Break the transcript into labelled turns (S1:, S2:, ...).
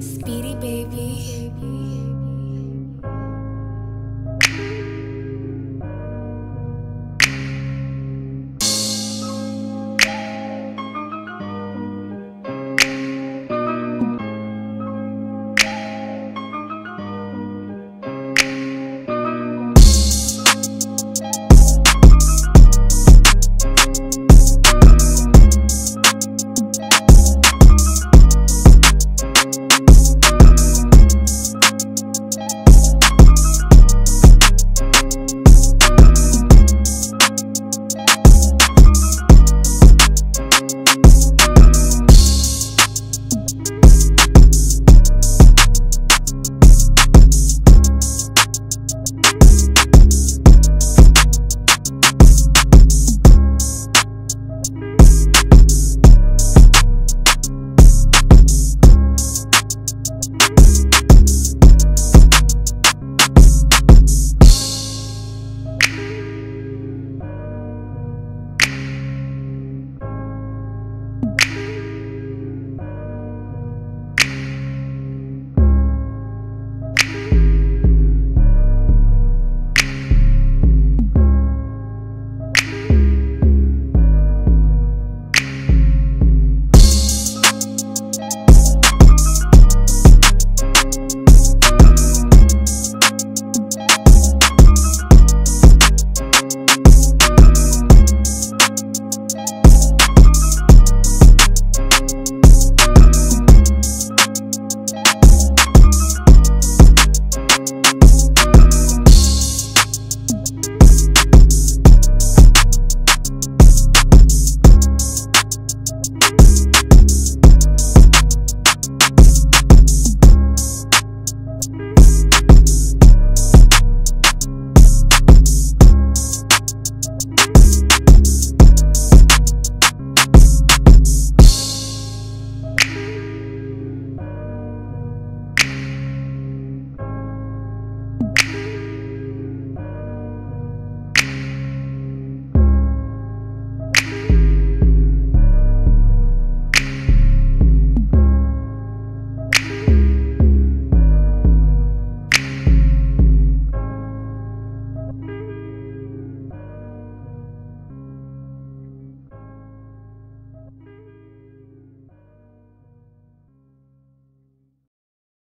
S1: Speedy baby.